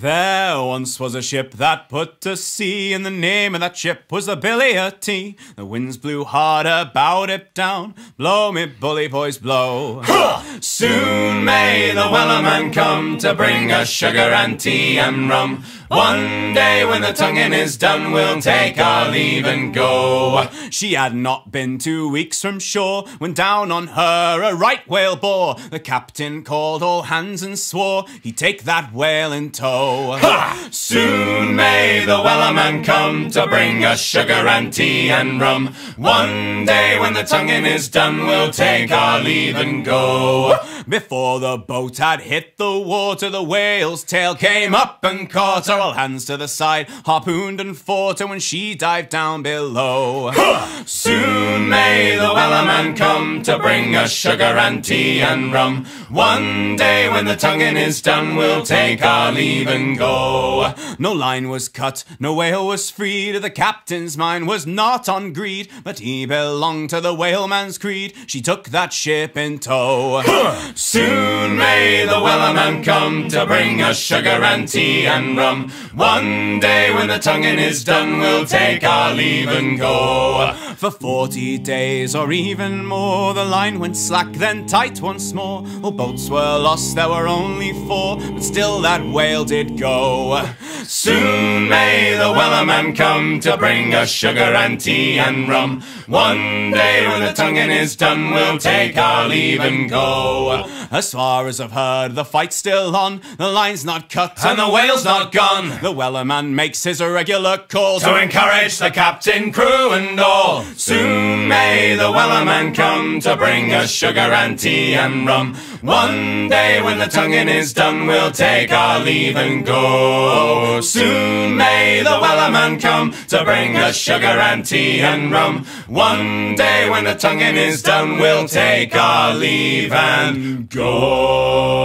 There once was a ship that put to sea, and the name of that ship was the Billy o' Tea. The winds blew hard about it down. Blow me, bully boys, blow. Soon may the Wellerman come to bring us sugar and tea and rum. One day when the tonguing is done, we'll take our leave and go. She had not been two weeks from shore when down on her a right whale bore. The captain called all hands and swore he'd take that whale in tow. Ha! Soon may the Wellerman come to bring us sugar and tea and rum. One day when the tonguing is done, we'll take our leave and go. Before the boat had hit the water, the whale's tail came up and caught her all hands to the side, harpooned and fought her when she dived down below. Soon may Wellerman come to bring us sugar and tea and rum. One day when the tonguing is done, we'll take our leave and go. No line was cut, no whale was freed. The captain's mind was not on greed, but he belonged to the whaleman's creed. She took that ship in tow. Soon may the Wellerman come to bring us sugar and tea and rum. One day when the tonguing is done, we'll take our leave and go. For forty days or even more, the line went slack, then tight once more. All boats were lost, there were only four, but still that whale did go. Soon may the Wellerman come to bring us sugar and tea and rum. One day when the tonguing is done, we'll take our leave and go. As far as I've heard, the fight's still on, the line's not cut, and the whale's not gone. The Wellerman makes his irregular calls to encourage the captain, crew, and all. Soon may the Wellerman come to bring us sugar and tea and rum. One day when the tonguing is done, we'll take our leave and go. Soon may the Wellerman come to bring us sugar and tea and rum. One day when the tonguing is done, we'll take our leave and go.